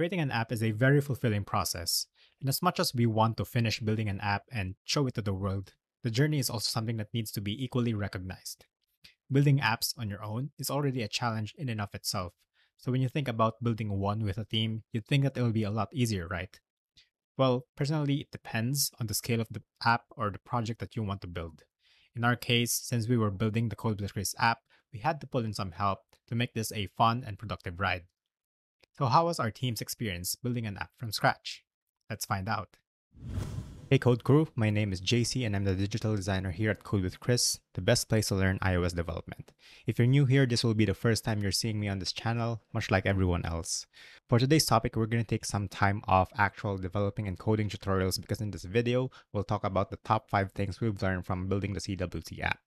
Creating an app is a very fulfilling process. And as much as we want to finish building an app and show it to the world, the journey is also something that needs to be equally recognized. Building apps on your own is already a challenge in and of itself. So when you think about building one with a team, you'd think that it will be a lot easier, right? Well, personally, it depends on the scale of the app or the project that you want to build. In our case, since we were building the Code Chris app, we had to pull in some help to make this a fun and productive ride. So how was our team's experience building an app from scratch? Let's find out. Hey Code Crew, my name is JC and I'm the digital designer here at Code with Chris, the best place to learn iOS development. If you're new here, this will be the first time you're seeing me on this channel, much like everyone else. For today's topic, we're going to take some time off actual developing and coding tutorials because in this video, we'll talk about the top 5 things we've learned from building the CWC app.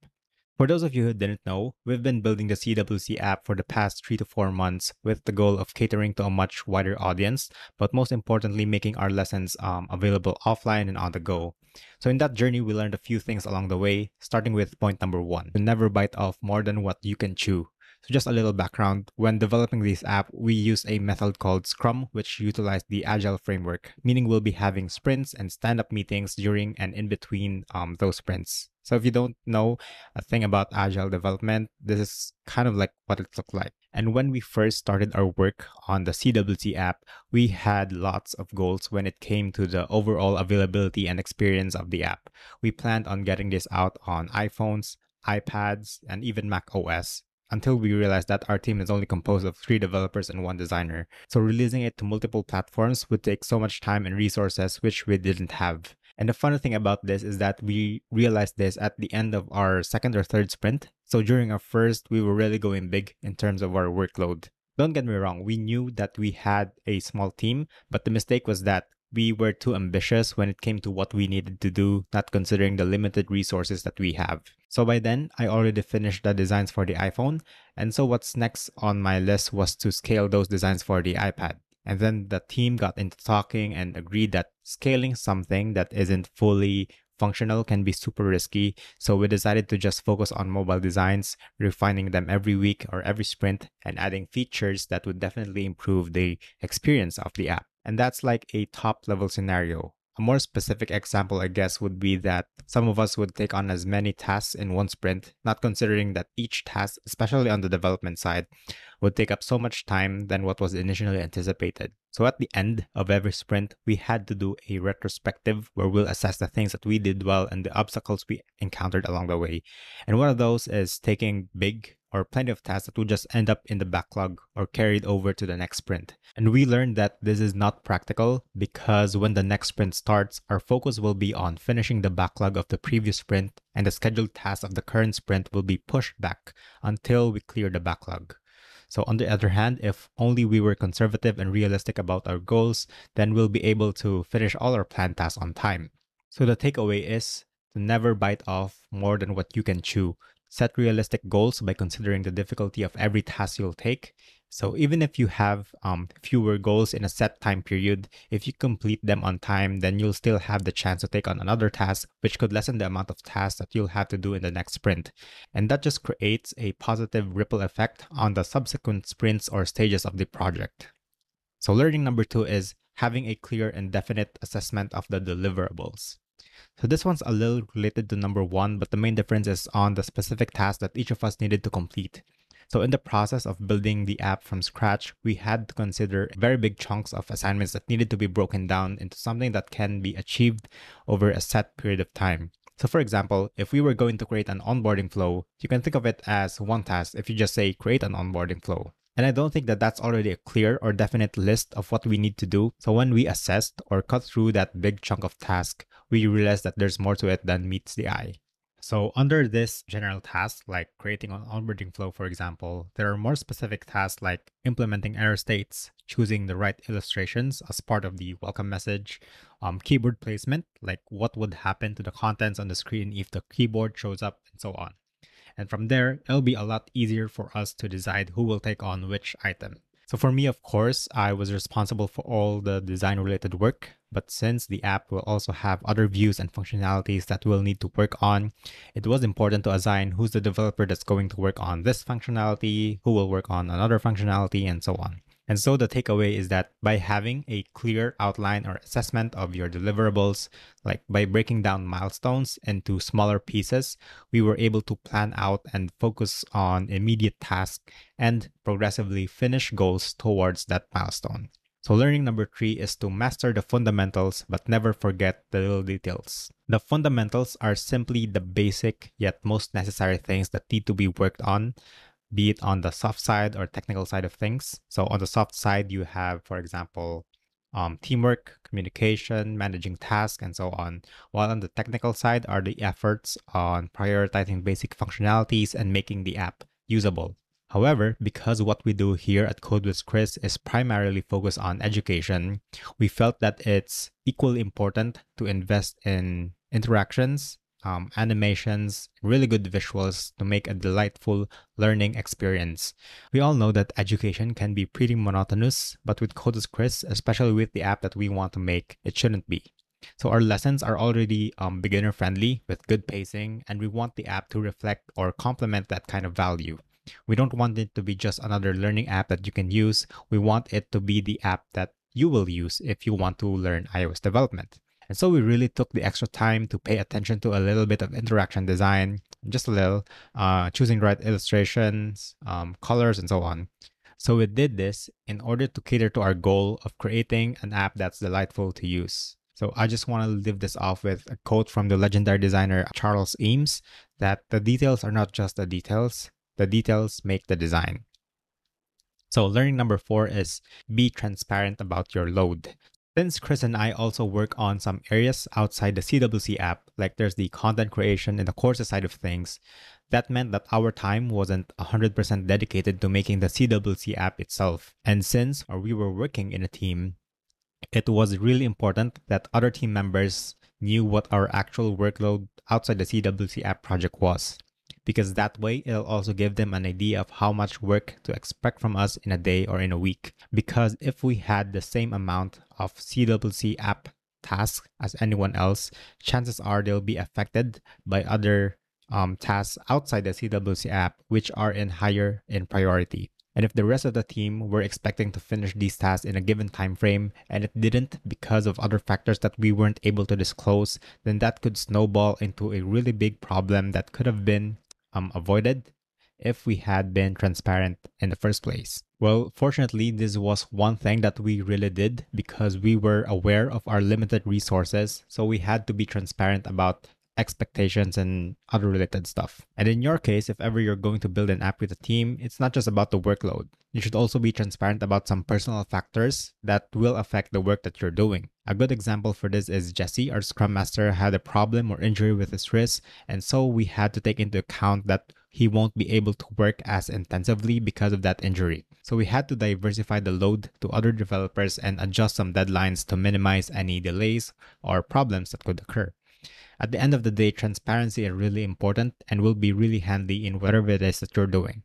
For those of you who didn't know, we've been building the CWC app for the past three to four months with the goal of catering to a much wider audience, but most importantly, making our lessons um, available offline and on the go. So in that journey, we learned a few things along the way, starting with point number one, to never bite off more than what you can chew. So just a little background, when developing this app, we use a method called Scrum, which utilizes the Agile framework, meaning we'll be having sprints and stand-up meetings during and in between um, those sprints. So if you don't know a thing about Agile development, this is kind of like what it looked like. And when we first started our work on the CWC app, we had lots of goals when it came to the overall availability and experience of the app. We planned on getting this out on iPhones, iPads, and even Mac OS until we realized that our team is only composed of three developers and one designer. So releasing it to multiple platforms would take so much time and resources which we didn't have. And the funny thing about this is that we realized this at the end of our second or third sprint. So during our first, we were really going big in terms of our workload. Don't get me wrong, we knew that we had a small team, but the mistake was that we were too ambitious when it came to what we needed to do, not considering the limited resources that we have. So by then, I already finished the designs for the iPhone, and so what's next on my list was to scale those designs for the iPad. And then the team got into talking and agreed that scaling something that isn't fully functional can be super risky. So we decided to just focus on mobile designs, refining them every week or every sprint, and adding features that would definitely improve the experience of the app. And that's like a top level scenario. A more specific example, I guess, would be that some of us would take on as many tasks in one sprint, not considering that each task, especially on the development side, would take up so much time than what was initially anticipated. So at the end of every sprint, we had to do a retrospective where we'll assess the things that we did well and the obstacles we encountered along the way. And one of those is taking big or plenty of tasks that would just end up in the backlog or carried over to the next sprint. And we learned that this is not practical because when the next sprint starts, our focus will be on finishing the backlog of the previous sprint and the scheduled tasks of the current sprint will be pushed back until we clear the backlog. So on the other hand, if only we were conservative and realistic about our goals, then we'll be able to finish all our planned tasks on time. So the takeaway is to never bite off more than what you can chew. Set realistic goals by considering the difficulty of every task you'll take. So even if you have um, fewer goals in a set time period, if you complete them on time, then you'll still have the chance to take on another task, which could lessen the amount of tasks that you'll have to do in the next sprint. And that just creates a positive ripple effect on the subsequent sprints or stages of the project. So learning number two is having a clear and definite assessment of the deliverables. So this one's a little related to number one, but the main difference is on the specific task that each of us needed to complete. So in the process of building the app from scratch, we had to consider very big chunks of assignments that needed to be broken down into something that can be achieved over a set period of time. So for example, if we were going to create an onboarding flow, you can think of it as one task if you just say create an onboarding flow. And I don't think that that's already a clear or definite list of what we need to do. So when we assessed or cut through that big chunk of task, we realize that there's more to it than meets the eye. So under this general task, like creating an onboarding flow, for example, there are more specific tasks like implementing error states, choosing the right illustrations as part of the welcome message, um, keyboard placement, like what would happen to the contents on the screen if the keyboard shows up, and so on. And from there, it'll be a lot easier for us to decide who will take on which item. So for me, of course, I was responsible for all the design related work, but since the app will also have other views and functionalities that we'll need to work on, it was important to assign who's the developer that's going to work on this functionality, who will work on another functionality, and so on. And so the takeaway is that by having a clear outline or assessment of your deliverables, like by breaking down milestones into smaller pieces, we were able to plan out and focus on immediate tasks and progressively finish goals towards that milestone. So learning number three is to master the fundamentals, but never forget the little details. The fundamentals are simply the basic yet most necessary things that need to be worked on be it on the soft side or technical side of things. So on the soft side, you have, for example, um, teamwork, communication, managing tasks, and so on. While on the technical side are the efforts on prioritizing basic functionalities and making the app usable. However, because what we do here at Code with Chris is primarily focused on education, we felt that it's equally important to invest in interactions um, animations, really good visuals to make a delightful learning experience. We all know that education can be pretty monotonous, but with Code with Chris, especially with the app that we want to make, it shouldn't be. So our lessons are already um, beginner friendly with good pacing, and we want the app to reflect or complement that kind of value. We don't want it to be just another learning app that you can use. We want it to be the app that you will use if you want to learn iOS development. And so we really took the extra time to pay attention to a little bit of interaction design, just a little, uh, choosing right illustrations, um, colors, and so on. So we did this in order to cater to our goal of creating an app that's delightful to use. So I just want to leave this off with a quote from the legendary designer Charles Eames that the details are not just the details, the details make the design. So learning number four is be transparent about your load. Since Chris and I also work on some areas outside the CWC app, like there's the content creation and the courses side of things, that meant that our time wasn't 100% dedicated to making the CWC app itself. And since we were working in a team, it was really important that other team members knew what our actual workload outside the CWC app project was because that way it'll also give them an idea of how much work to expect from us in a day or in a week. Because if we had the same amount of CWC app tasks as anyone else, chances are they'll be affected by other um, tasks outside the CWC app, which are in higher in priority. And if the rest of the team were expecting to finish these tasks in a given time frame and it didn't because of other factors that we weren't able to disclose, then that could snowball into a really big problem that could have been um, avoided if we had been transparent in the first place. Well, fortunately, this was one thing that we really did because we were aware of our limited resources. So we had to be transparent about expectations and other related stuff. And in your case, if ever you're going to build an app with a team, it's not just about the workload. You should also be transparent about some personal factors that will affect the work that you're doing. A good example for this is Jesse, our Scrum Master, had a problem or injury with his wrist, and so we had to take into account that he won't be able to work as intensively because of that injury. So we had to diversify the load to other developers and adjust some deadlines to minimize any delays or problems that could occur. At the end of the day, transparency is really important and will be really handy in whatever it is that you're doing.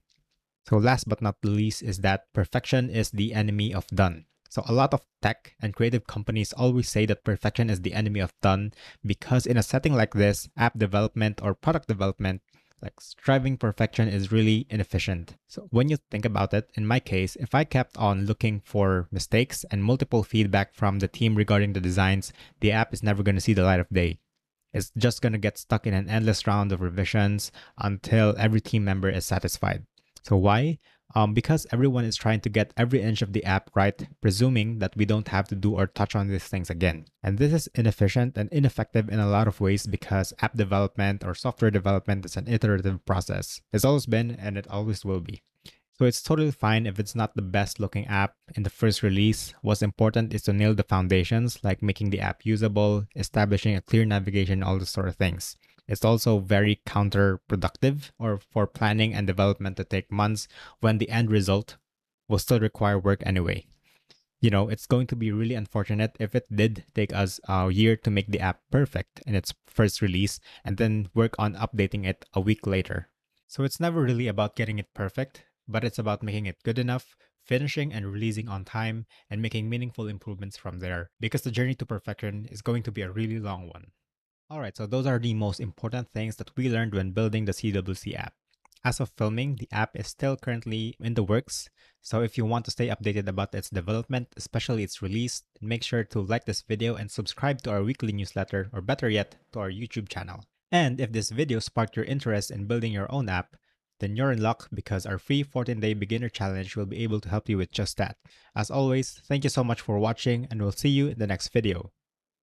So last but not least is that perfection is the enemy of done. So a lot of tech and creative companies always say that perfection is the enemy of done because in a setting like this, app development or product development, like striving perfection is really inefficient. So when you think about it, in my case, if I kept on looking for mistakes and multiple feedback from the team regarding the designs, the app is never going to see the light of day. It's just going to get stuck in an endless round of revisions until every team member is satisfied. So why? Um, because everyone is trying to get every inch of the app right, presuming that we don't have to do or touch on these things again. And this is inefficient and ineffective in a lot of ways because app development or software development is an iterative process. It's always been and it always will be. So it's totally fine if it's not the best looking app in the first release. What's important is to nail the foundations like making the app usable, establishing a clear navigation, all those sort of things. It's also very counterproductive or for planning and development to take months when the end result will still require work anyway. You know, it's going to be really unfortunate if it did take us a year to make the app perfect in its first release and then work on updating it a week later. So it's never really about getting it perfect but it's about making it good enough, finishing and releasing on time, and making meaningful improvements from there because the journey to perfection is going to be a really long one. Alright, so those are the most important things that we learned when building the CWC app. As of filming, the app is still currently in the works, so if you want to stay updated about its development, especially its release, make sure to like this video and subscribe to our weekly newsletter, or better yet, to our YouTube channel. And if this video sparked your interest in building your own app, then you're in luck because our free 14 day beginner challenge will be able to help you with just that. As always, thank you so much for watching and we'll see you in the next video.